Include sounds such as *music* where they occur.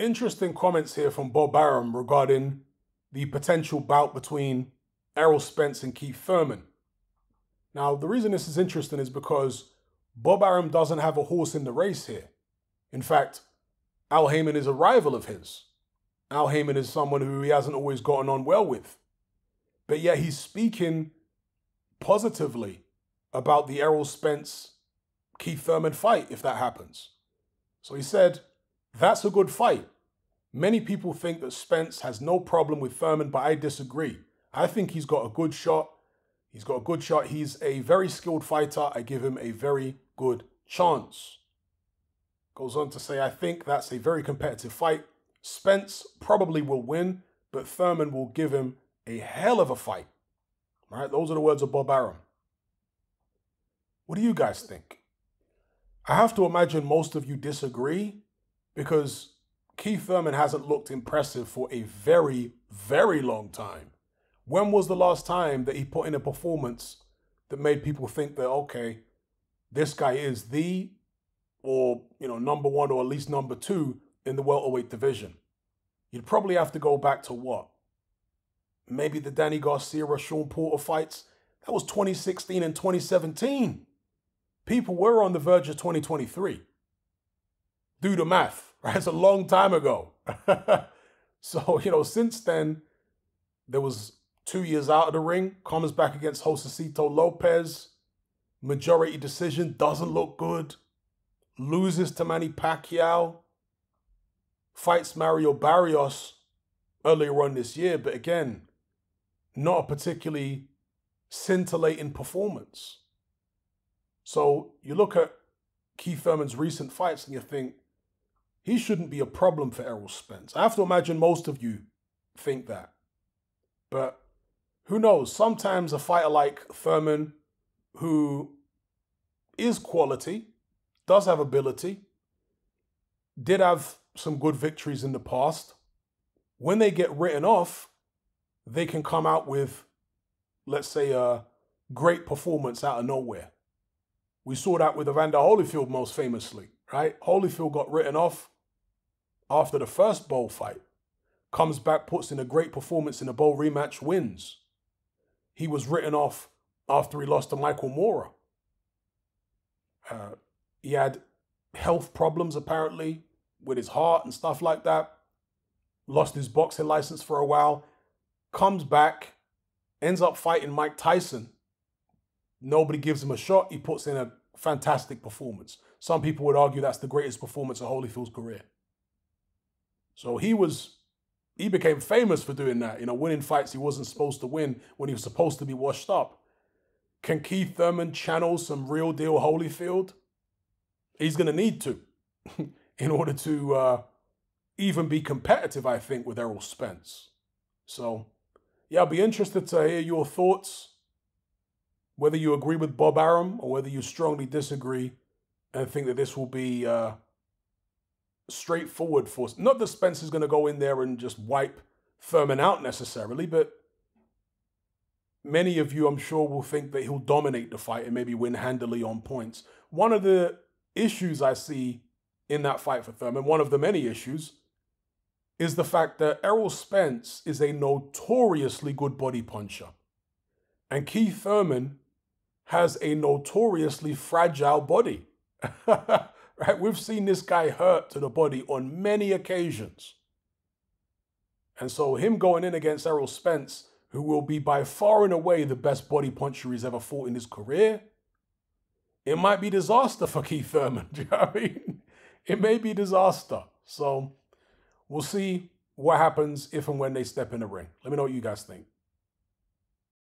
interesting comments here from Bob Arum regarding the potential bout between Errol Spence and Keith Thurman. Now, the reason this is interesting is because Bob Arum doesn't have a horse in the race here. In fact, Al Haymon is a rival of his. Al Haymon is someone who he hasn't always gotten on well with. But yet he's speaking positively about the Errol Spence Keith Thurman fight if that happens. So he said, That's a good fight. Many people think that Spence has no problem with Thurman, but I disagree. I think he's got a good shot. He's got a good shot. He's a very skilled fighter. I give him a very good chance. Goes on to say, I think that's a very competitive fight. Spence probably will win, but Thurman will give him a hell of a fight. Right, those are the words of Bob Arum. What do you guys think? I have to imagine most of you disagree because Keith Thurman hasn't looked impressive for a very, very long time. When was the last time that he put in a performance that made people think that, okay, this guy is the, or, you know, number one or at least number two in the welterweight division? You'd probably have to go back to what? Maybe the Danny Garcia or Shawn Porter fights. That was 2016 and 2017. People were on the verge of 2023. Do the math right? It's a long time ago. *laughs* so, you know, since then, there was two years out of the ring, comes back against Josesito Lopez. Majority decision doesn't look good. Loses to Manny Pacquiao. Fights Mario Barrios earlier on this year, but again, not a particularly scintillating performance. So you look at Keith Thurman's recent fights and you think, he shouldn't be a problem for Errol Spence. I have to imagine most of you think that. But who knows? Sometimes a fighter like Thurman, who is quality, does have ability, did have some good victories in the past. When they get written off, they can come out with, let's say, a great performance out of nowhere. We saw that with Evander Holyfield most famously, right? Holyfield got written off after the first Bowe fight, comes back, puts in a great performance in a Bowe rematch, wins. He was written off after he lost to Michael Moorer. Uh, he had health problems apparently with his heart and stuff like that. Lost his boxing license for a while. Comes back, ends up fighting Mike Tyson. Nobody gives him a shot. He puts in a fantastic performance. Some people would argue that's the greatest performance of Holyfield's career. So he was, he became famous for doing that, you know, winning fights he wasn't supposed to win when he was supposed to be washed up. Can Keith Thurman channel some real deal Holyfield? He's going to need to *laughs* in order to uh, even be competitive, I think, with Errol Spence. So, yeah, I'll be interested to hear your thoughts, whether you agree with Bob Arum or whether you strongly disagree and think that this will be uh, straightforward for not that Spencer's going to go in there and just wipe Thurman out necessarily, but many of you, I'm sure, will think that he'll dominate the fight and maybe win handily on points. One of the issues I see in that fight for Thurman, one of the many issues, is the fact that Errol Spence is a notoriously good body puncher. And Keith Thurman has a notoriously fragile body. *laughs* Right? We've seen this guy hurt to the body on many occasions. And so him going in against Errol Spence, who will be by far and away the best body puncher he's ever fought in his career, it might be disaster for Keith Thurman. *laughs* Do you know what I mean? It may be disaster. So we'll see what happens if and when they step in the ring. Let me know what you guys think.